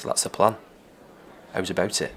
So that's the plan. How's about it?